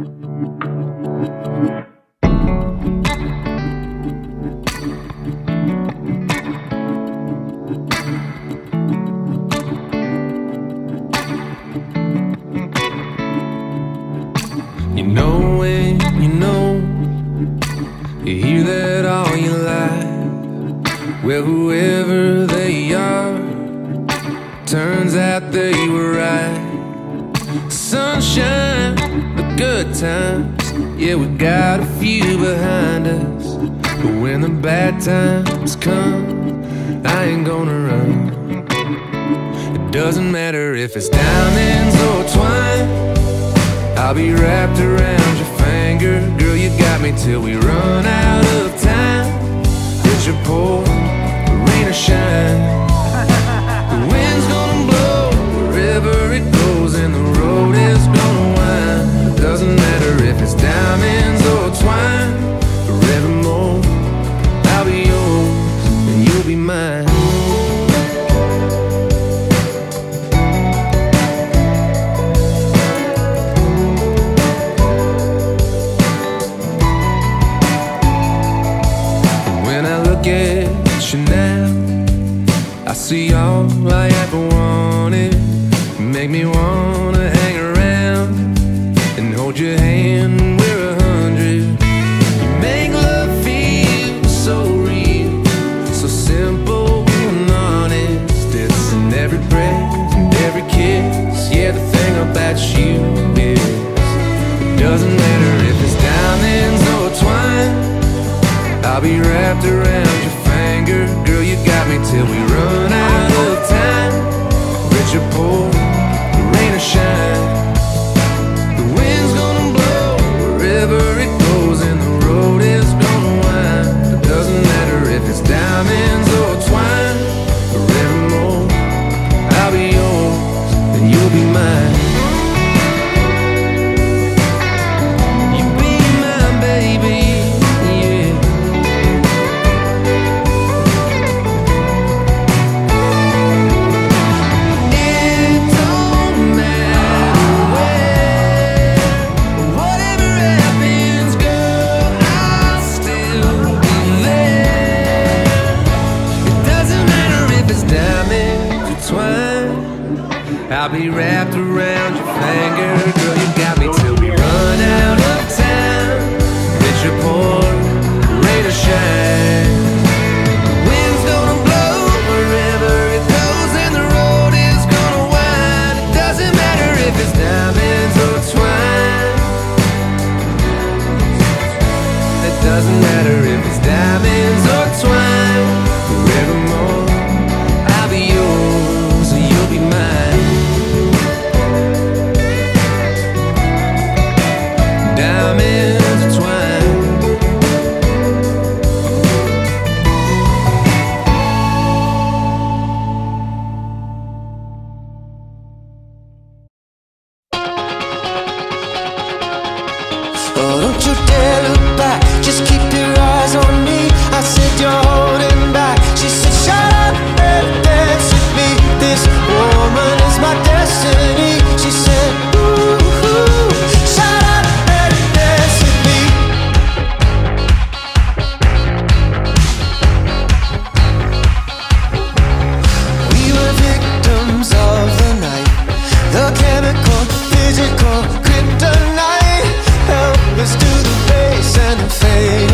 You know when you know. You hear that all your life. Well, whoever they are Turns out they were right. Sunshine, good times. Yeah, we got a few behind us. But when the bad times come I ain't gonna run. It doesn't matter if it's diamonds or twine. I'll be wrapped around now, I see all I ever wanted. Make me wanna hang around and hold your hand we're a hundred. You make love feel so real, so simple and honest. It's in every breath and every kiss. Yeah, the thing about you is, it doesn't matter if it's diamonds or twine. I'll be wrapped around I'll be wrapped around Oh, don't you dare look back? Just keep your eyes on me. I said you're holding back. face